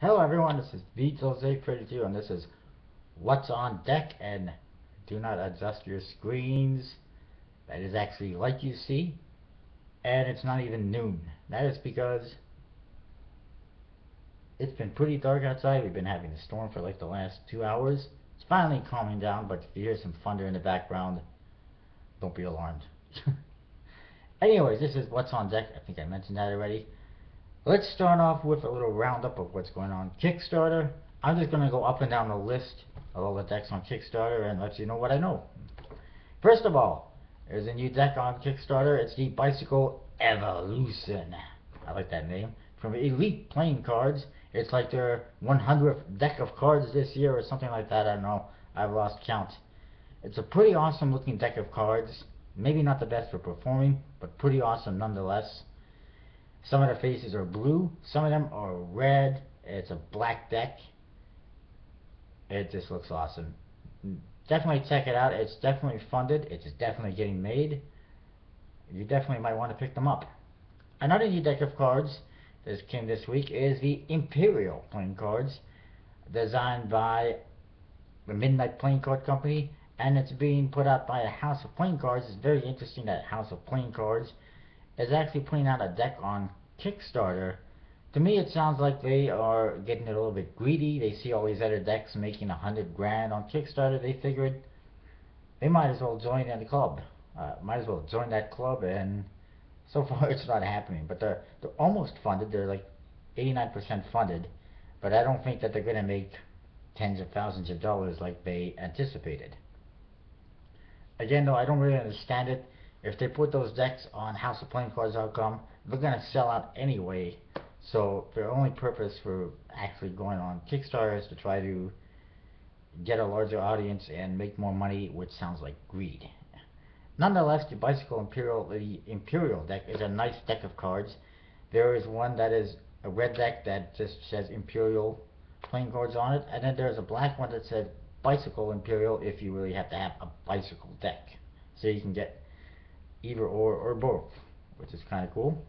Hello everyone, this is vjose32 and this is What's on Deck and do not adjust your screens. That is actually like you see and it's not even noon. That is because it's been pretty dark outside. We've been having a storm for like the last two hours. It's finally calming down but if you hear some thunder in the background, don't be alarmed. Anyways, this is What's on Deck. I think I mentioned that already. Let's start off with a little roundup of what's going on Kickstarter. I'm just going to go up and down the list of all the decks on Kickstarter and let you know what I know. First of all, there's a new deck on Kickstarter. It's the Bicycle Evolution. I like that name. From Elite Playing Cards. It's like their 100th deck of cards this year or something like that. I don't know. I've lost count. It's a pretty awesome looking deck of cards. Maybe not the best for performing, but pretty awesome nonetheless. Some of the faces are blue, some of them are red. It's a black deck. It just looks awesome. Definitely check it out. It's definitely funded. It's definitely getting made. You definitely might want to pick them up. Another new deck of cards that came this week is the Imperial playing cards designed by the Midnight Playing Card Company and it's being put out by a House of Playing Cards. It's very interesting that House of Playing Cards is actually putting out a deck on Kickstarter. To me, it sounds like they are getting a little bit greedy. They see all these other decks making a hundred grand on Kickstarter. They figured they might as well join in the club. Uh, might as well join that club, and so far it's not happening. But they're they're almost funded. They're like 89% funded, but I don't think that they're going to make tens of thousands of dollars like they anticipated. Again, though, I don't really understand it. If they put those decks on HouseOfPlayingCards.com, they're going to sell out anyway. So their only purpose for actually going on Kickstarter is to try to get a larger audience and make more money, which sounds like greed. Nonetheless, the Bicycle Imperial, the Imperial deck is a nice deck of cards. There is one that is a red deck that just says Imperial playing cards on it, and then there's a black one that says Bicycle Imperial if you really have to have a bicycle deck. So you can get either or or both, which is kind of cool.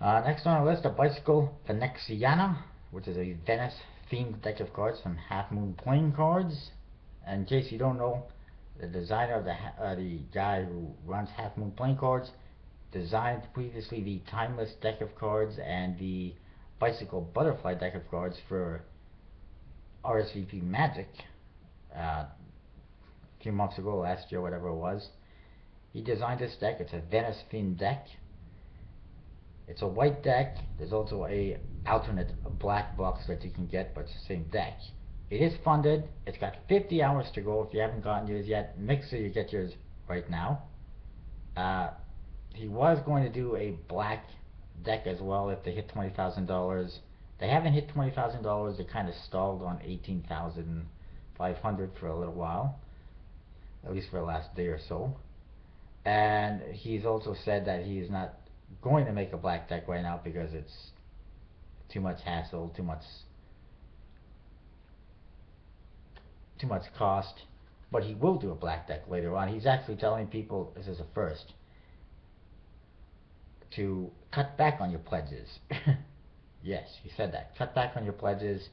Uh, next on our list, a Bicycle Venexiana, which is a Venice themed deck of cards from Half Moon Playing Cards. And in case you don't know, the designer of the uh, the guy who runs Half Moon Playing Cards designed previously the Timeless deck of cards and the Bicycle Butterfly deck of cards for RSVP Magic uh, few months ago, last year, whatever it was. He designed this deck. It's a Venice themed deck. It's a white deck. There's also a alternate black box that you can get, but it's the same deck. It is funded. It's got 50 hours to go. If you haven't gotten yours yet, make sure you get yours right now. Uh, he was going to do a black deck as well if they hit $20,000. They haven't hit $20,000. They kind of stalled on 18,500 for a little while at least for the last day or so. And he's also said that he's not going to make a black deck right now because it's too much hassle, too much too much cost. But he will do a black deck later on. He's actually telling people this is a first to cut back on your pledges. yes, he said that. Cut back on your pledges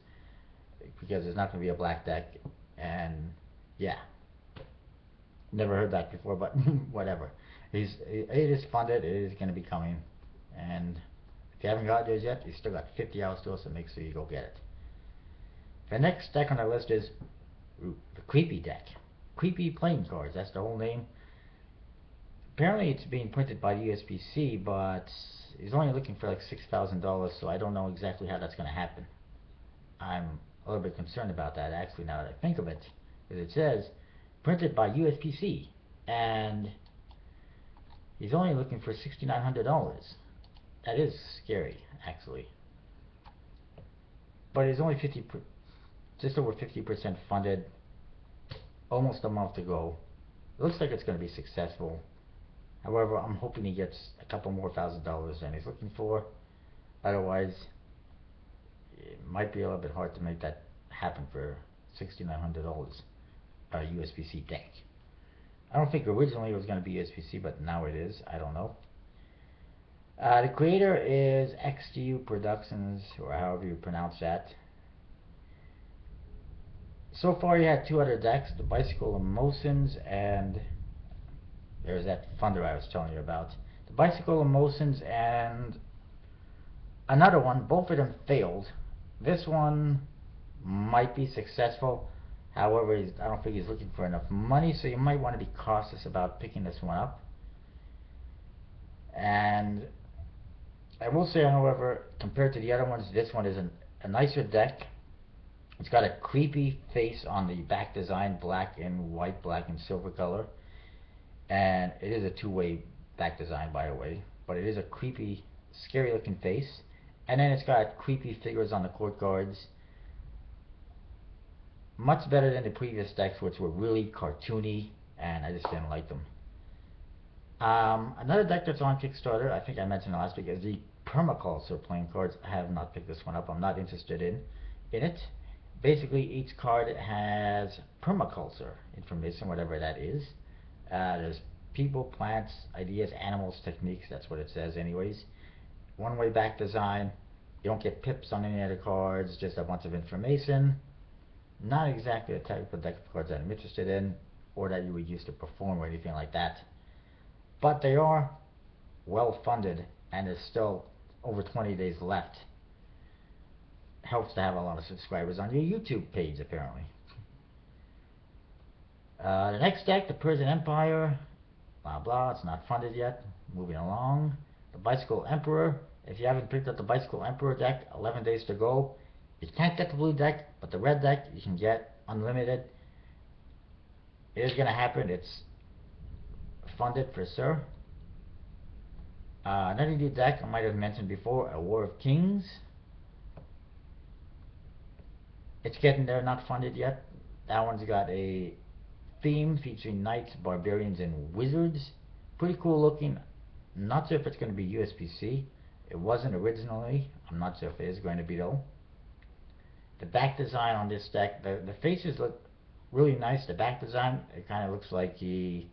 because there's not going to be a black deck. And yeah, Never heard that before, but whatever. He's it is funded. It is going to be coming, and if you haven't got yours yet, you still got 50 hours to us, so make sure you go get it. The next deck on our list is the Creepy deck. Creepy playing cards. That's the whole name. Apparently, it's being printed by USPC, but he's only looking for like six thousand dollars. So I don't know exactly how that's going to happen. I'm a little bit concerned about that actually. Now that I think of it, because it says printed by USPC and he's only looking for $6,900 that is scary actually. But it's only 50 just over 50% funded almost a month to go. It looks like it's going to be successful. However I'm hoping he gets a couple more thousand dollars than he's looking for. Otherwise it might be a little bit hard to make that happen for $6,900 uh, USPC deck. I don't think originally it was going to be USPC, but now it is. I don't know. Uh, the creator is XGU Productions, or however you pronounce that. So far you had two other decks, the Bicycle Emotions and there's that Thunder I was telling you about. The Bicycle Emotions and another one, both of them failed. This one might be successful. However, I don't think he's looking for enough money, so you might want to be cautious about picking this one up. And I will say, however, compared to the other ones, this one is an, a nicer deck. It's got a creepy face on the back design, black and white, black and silver color. And it is a two-way back design, by the way. But it is a creepy, scary looking face. And then it's got creepy figures on the court cards. Much better than the previous decks, which were really cartoony, and I just didn't like them. Um, another deck that's on Kickstarter, I think I mentioned last week, is the Permaculture playing cards. I have not picked this one up. I'm not interested in in it. Basically, each card has permaculture information, whatever that is. Uh, there's people, plants, ideas, animals, techniques. That's what it says, anyways. One-way back design. You don't get pips on any of the cards. Just a bunch of information. Not exactly the type of deck of cards that I'm interested in, or that you would use to perform or anything like that but they are well funded and there's still over 20 days left. Helps to have a lot of subscribers on your YouTube page apparently. Uh, the next deck, the Persian Empire, blah blah, it's not funded yet. Moving along. The Bicycle Emperor, if you haven't picked up the Bicycle Emperor deck, 11 days to go. You can't get the blue deck, but the red deck you can get unlimited. It is going to happen. It's funded for sure. Uh, another new deck I might have mentioned before, a War of Kings. It's getting there, not funded yet. That one's got a theme featuring knights, barbarians, and wizards. Pretty cool looking. Not sure if it's going to be USPC. It wasn't originally. I'm not sure if it is going to be though. The back design on this deck, the, the faces look really nice. The back design, it kind of looks like he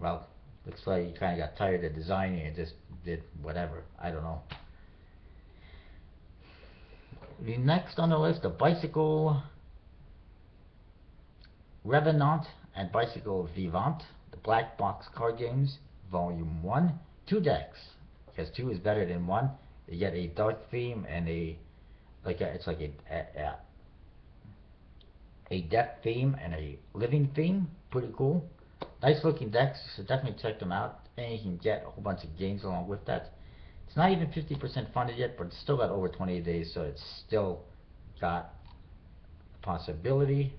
well, looks like he kind of got tired of designing and just did whatever. I don't know. The next on the list, the Bicycle Revenant and Bicycle Vivant, the Black Box Card Games, Volume 1. Two decks, because two is better than one. You get a dark theme and a, like a, it's like a, a, a death theme and a living theme. Pretty cool. Nice looking decks, so definitely check them out. And you can get a whole bunch of games along with that. It's not even 50% funded yet, but it's still got over 20 days, so it's still got a possibility.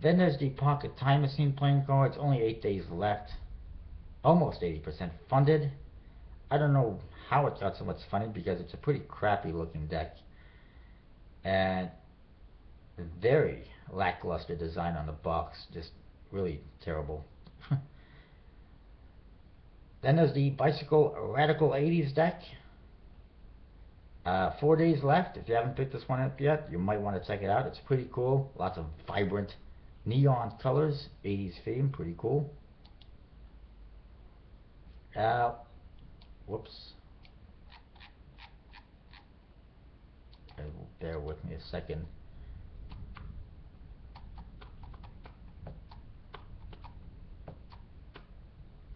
Then there's the Pocket Time Machine playing cards, only 8 days left. Almost 80% funded. I don't know how it got so much funded because it's a pretty crappy looking deck. And very lackluster design on the box, just really terrible. then there's the Bicycle Radical 80s deck. Uh, four days left. If you haven't picked this one up yet, you might want to check it out. It's pretty cool. Lots of vibrant neon colors. 80s theme. Pretty cool. Uh, whoops. Bear with me a second.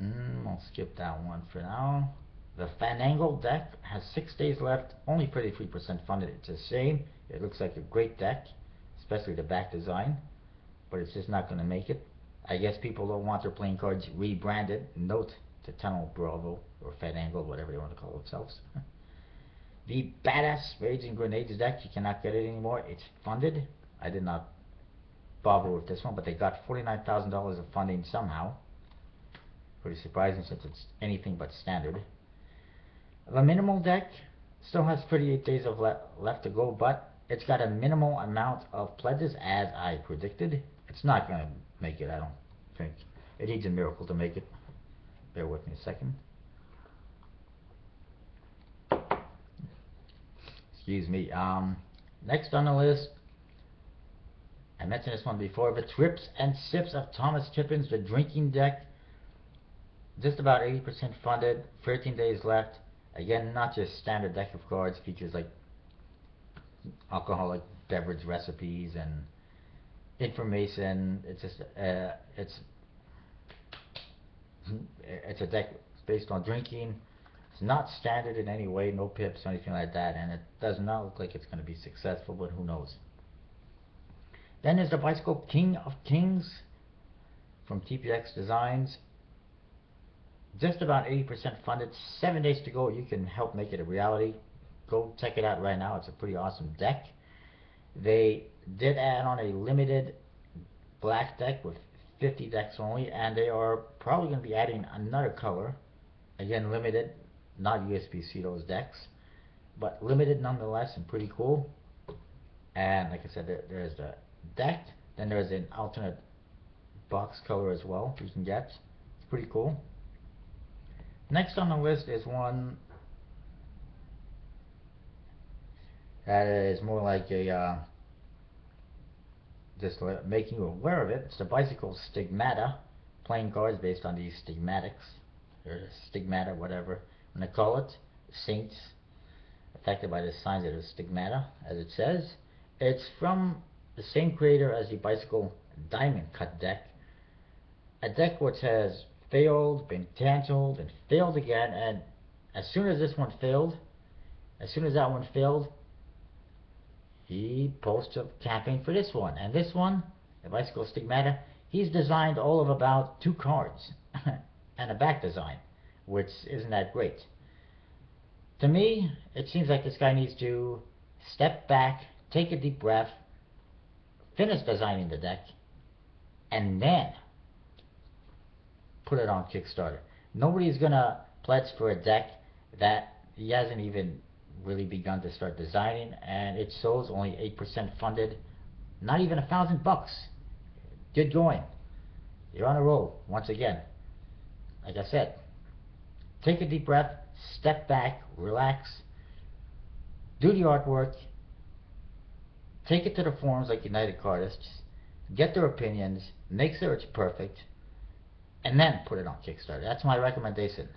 Mm, I'll skip that one for now. The Fanangle deck has six days left, only 33% funded. It's a shame. It looks like a great deck, especially the back design, but it's just not going to make it. I guess people don't want their playing cards rebranded. Note to Tunnel Bravo or Fanangle, whatever they want to call themselves. the Badass Raging Grenades deck, you cannot get it anymore. It's funded. I did not bother with this one, but they got $49,000 of funding somehow. Pretty surprising since it's anything but standard. The minimal deck still has 38 days of le left to go, but it's got a minimal amount of pledges as I predicted. It's not going to make it, I don't think. It needs a miracle to make it. Bear with me a second. Excuse me. Um, next on the list, I mentioned this one before, the Trips and Sips of Thomas Tippins, the drinking deck just about 80% funded, 13 days left. Again, not just standard deck of cards, features like alcoholic beverage recipes and information. It's just, uh, it's, it's a deck based on drinking. It's not standard in any way, no pips or anything like that, and it does not look like it's going to be successful, but who knows. Then there's the bicycle King of Kings from TPX Designs. Just about 80% funded, seven days to go. You can help make it a reality. Go check it out right now. It's a pretty awesome deck. They did add on a limited black deck with 50 decks only, and they are probably going to be adding another color. Again, limited, not USPC those decks, but limited nonetheless and pretty cool. And like I said, there, there's the deck. Then there's an alternate box color as well you can get. It's pretty cool. Next on the list is one that is more like a uh, just making you aware of it. It's the bicycle stigmata, playing cards based on these stigmatics, or stigmata, whatever you want to call it. Saints, affected by the signs of the stigmata, as it says. It's from the same creator as the bicycle diamond cut deck. A deck which has failed, been cancelled, and failed again, and as soon as this one failed, as soon as that one failed, he posted a campaign for this one. And this one, the Bicycle Stigmata, he's designed all of about two cards and a back design, which isn't that great. To me, it seems like this guy needs to step back, take a deep breath, finish designing the deck, and then put it on Kickstarter. Nobody's gonna pledge for a deck that he hasn't even really begun to start designing, and it shows only 8% funded, not even a thousand bucks. Good going. You're on a roll, once again. Like I said, take a deep breath, step back, relax, do the artwork, take it to the forums like United Cardists, get their opinions, make sure it's perfect, and then put it on Kickstarter. That's my recommendation.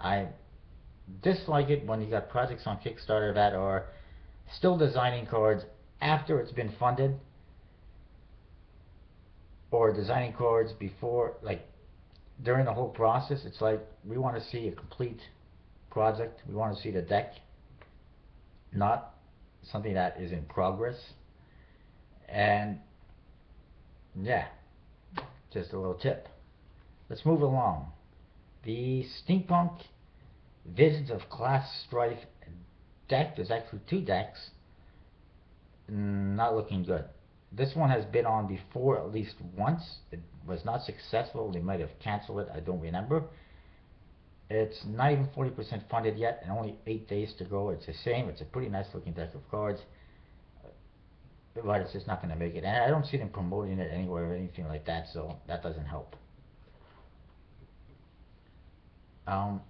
I dislike it when you got projects on Kickstarter that are still designing cards after it's been funded or designing cards before like during the whole process it's like we want to see a complete project we want to see the deck not something that is in progress and yeah just a little tip let's move along the steampunk Visions of Class Strife deck. There's actually two decks. Mm, not looking good. This one has been on before at least once. It was not successful. They might have canceled it. I don't remember. It's not even 40% funded yet and only 8 days to go. It's the same. It's a pretty nice looking deck of cards. But it's just not going to make it. And I don't see them promoting it anywhere or anything like that, so that doesn't help. Um,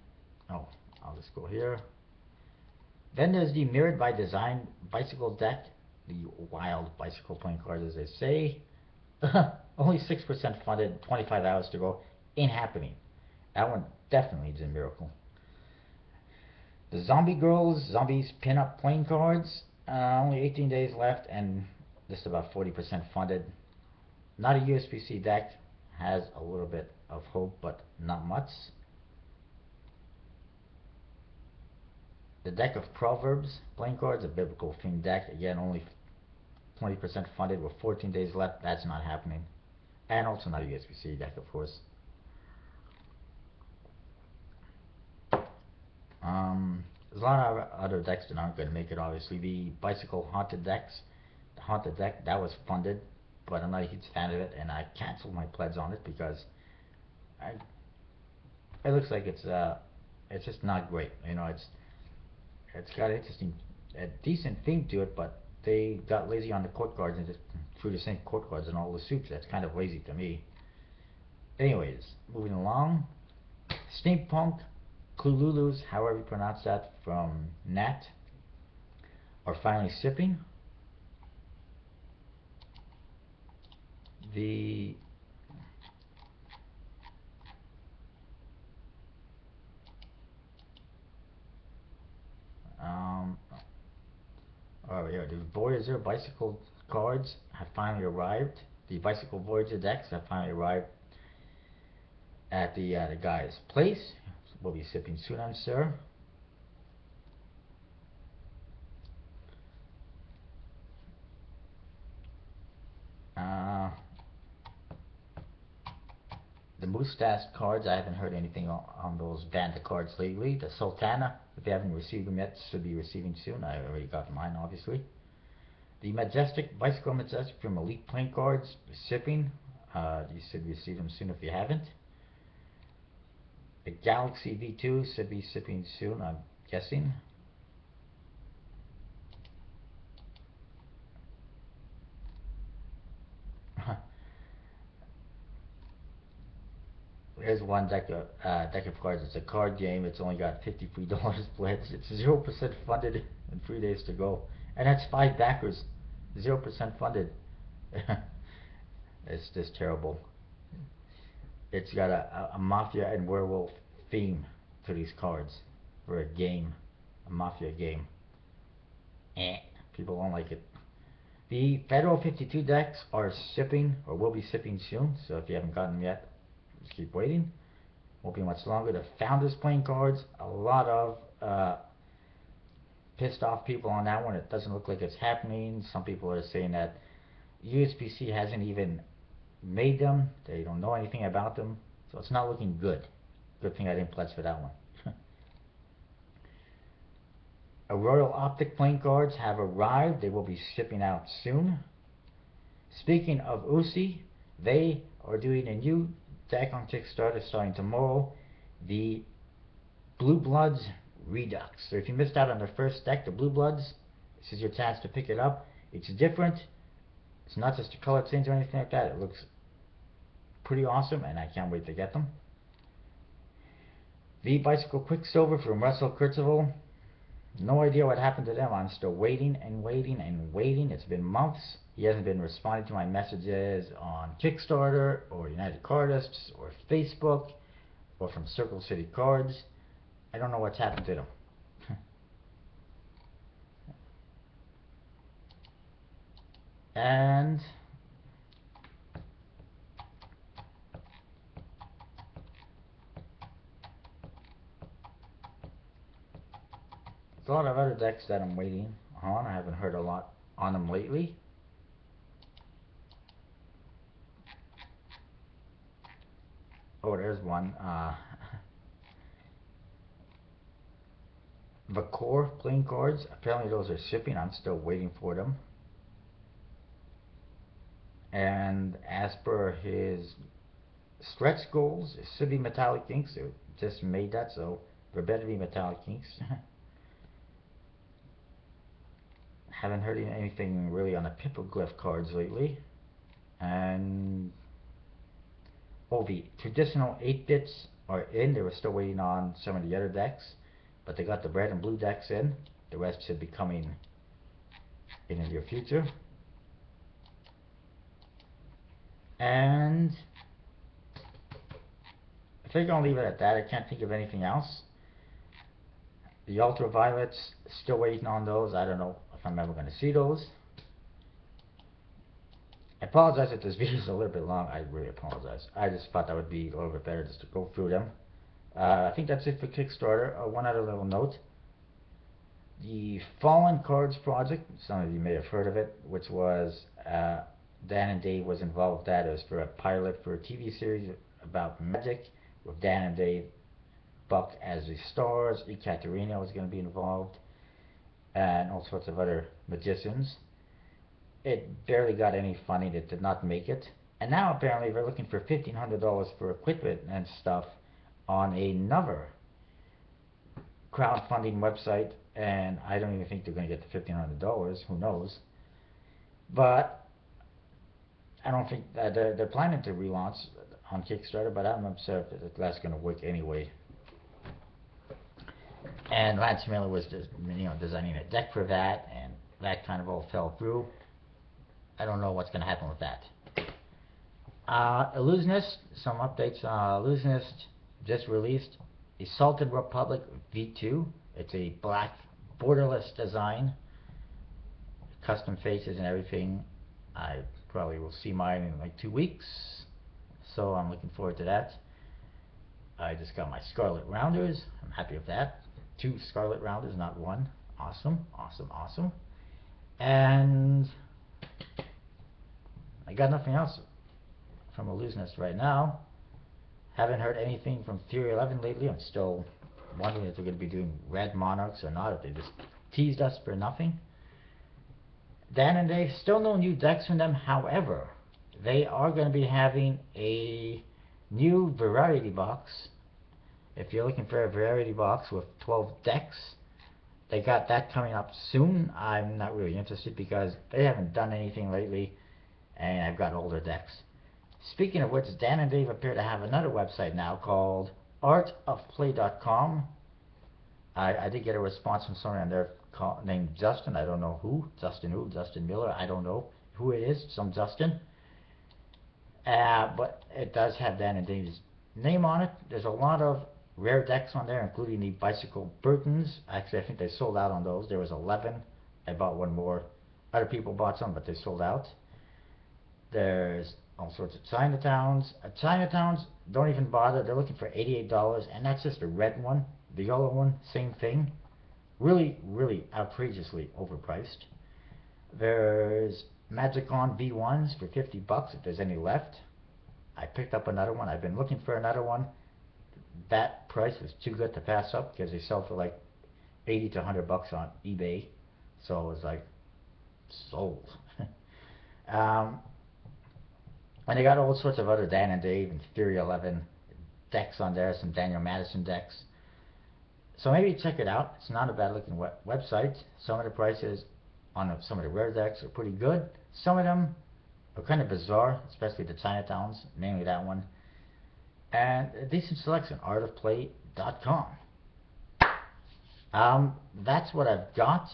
oh, I'll just go here. Then there's the Mirrored by Design bicycle deck, the wild bicycle playing cards as they say. Only 6% funded, 25 hours to go. Ain't happening. That one definitely is a miracle. The Zombie Girls, Zombies pinup playing cards. Uh, only 18 days left and just about 40% funded. Not a USPC deck. Has a little bit of hope, but not much. The deck of Proverbs playing cards, a biblical themed deck. Again, only 20% funded with 14 days left. That's not happening. And also not a USPC deck, of course. Um, there's a lot of other decks that aren't going to make it, obviously. The Bicycle Haunted decks, the Haunted deck, that was funded, but I'm not a huge fan of it, and I canceled my pledge on it because I, it looks like it's uh, it's just not great. You know, it's it's got an interesting, a decent theme to it, but they got lazy on the court cards and just threw the same court cards in all the suits. That's kind of lazy to me. Anyways, moving along. Steampunk Kululus, however you pronounce that, from Nat, are finally shipping. The the Voyager bicycle cards have finally arrived. The bicycle Voyager decks have finally arrived at the uh, the guy's place. We'll be sipping soon, I'm sure. Uh, the Mustache cards, I haven't heard anything on, those Vanta cards lately. The Sultana, if you haven't received them yet, should be receiving soon. I already got mine, obviously. The Majestic, Bicycle Majestic from Elite Playing Cards, shipping. Uh, you should receive them soon if you haven't. The Galaxy V2 should be shipping soon, I'm guessing. Here's one deck of uh, deck of cards. It's a card game. It's only got fifty-three dollars pledged. It's zero percent funded and three days to go, and that's five backers. Zero percent funded. it's just terrible. It's got a, a, a mafia and werewolf theme to these cards for a game, a mafia game. Eh, people don't like it. The Federal 52 decks are shipping or will be shipping soon, so if you haven't gotten them yet, just keep waiting. Won't be much longer. The Founders playing cards, a lot of uh, pissed off people on that one. It doesn't look like it's happening. Some people are saying that USPC hasn't even made them. They don't know anything about them. So it's not looking good. Good thing I didn't pledge for that one. A Royal Optic playing cards have arrived. They will be shipping out soon. Speaking of USI, they are doing a new deck on Kickstarter starting tomorrow. The Blue Bloods Redux. So if you missed out on the first deck, the Blue Bloods, this is your chance to pick it up. It's different. It's not just a color change or anything like that. It looks pretty awesome, and I can't wait to get them. The Bicycle Quicksilver from Russell Kurtzevel. No idea what happened to them. I'm still waiting and waiting and waiting. It's been months. He hasn't been responding to my messages on Kickstarter or United Cardists or Facebook or from Circle City Cards. I don't know what's happened to them. and There's a lot of other decks that I'm waiting on. I haven't heard a lot on them lately. Oh, there's one. Uh, the core playing cards. Apparently those are shipping. I'm still waiting for them. And as per his stretch goals, it should be metallic inks. It just made that, so there better be metallic inks. haven't heard anything really on the Pippoglyph cards lately. And oh, the traditional 8 bits are in. They were still waiting on some of the other decks, but they got the red and blue decks in. The rest should be coming in the near future. And I think I'll leave it at that. I can't think of anything else. The ultraviolets, still waiting on those. I don't know I'm never going to see those. I apologize if this video is a little bit long. I really apologize. I just thought that would be a little bit better just to go through them. Uh, I think that's it for Kickstarter. Uh, one other little note. The Fallen Cards Project, some of you may have heard of it, which was uh, Dan and Dave was involved with that. It was for a pilot for a TV series about magic with Dan and Dave Buck as the stars. Ekaterina was going to be involved and all sorts of other magicians. It barely got any funding. It did not make it. And now apparently they're looking for $1,500 for equipment and stuff on another crowdfunding website. And I don't even think they're going to get the $1,500. Who knows? But I don't think that they're, they're planning to relaunch on Kickstarter, but I'm sure if that's going to work anyway and Lance Miller was just, you know designing a deck for that, and that kind of all fell through. I don't know what's going to happen with that. Uh, Ellusionist, some updates. Uh, Ellusionist just released a Salted Republic V2. It's a black borderless design. custom faces and everything. I probably will see mine in like two weeks, so I'm looking forward to that. I just got my Scarlet Rounders. I'm happy with that. Two Scarlet Rounders, not one. Awesome, awesome, awesome. And I got nothing else from a Ellusionist right now. Haven't heard anything from Theory 11 lately. I'm still wondering if they're going to be doing Red Monarchs or not, if they just teased us for nothing. Dan and Dave, still no new decks from them. However, they are going to be having a new variety box. If you're looking for a variety box with 12 decks, they got that coming up soon. I'm not really interested because they haven't done anything lately and I've got older decks. Speaking of which, Dan and Dave appear to have another website now called artofplay.com. I, I did get a response from someone on there named Justin. I don't know who. Justin who? Justin Miller. I don't know who it is. Some Justin. Uh, but it does have Dan and Dave's name on it. There's a lot of rare decks on there, including the Bicycle Burtons. Actually, I think they sold out on those. There was 11. I bought one more. Other people bought some, but they sold out. There's all sorts of Chinatowns. Uh, Chinatowns, don't even bother. They're looking for $88, and that's just a red one. The yellow one, same thing. Really, really outrageously overpriced. There's Magicon V1s for 50 bucks if there's any left. I picked up another one. I've been looking for another one. That price was too good to pass up because they sell for like 80 to 100 bucks on eBay. So it was like, sold. um, and they got all sorts of other Dan and Dave and Theory 11 decks on there, some Daniel Madison decks. So maybe check it out. It's not a bad looking web website. Some of the prices on some of the rare decks are pretty good. Some of them are kind of bizarre, especially the Chinatowns, mainly that one. And decent selection, artofplay.com. Um, that's what I've got.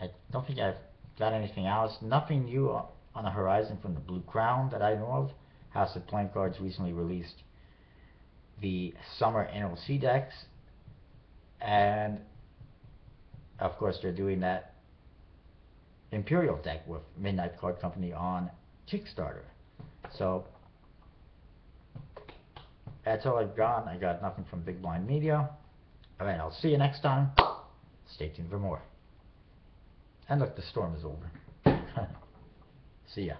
I don't think I've got anything else. Nothing new on the horizon from the Blue Crown that I know of. House of Playing Cards recently released the Summer NLC decks and of course they're doing that Imperial deck with Midnight Card Company on Kickstarter. So that's all I've got. I got nothing from Big Blind Media. Alright, I'll see you next time. Stay tuned for more. And look, the storm is over. see ya.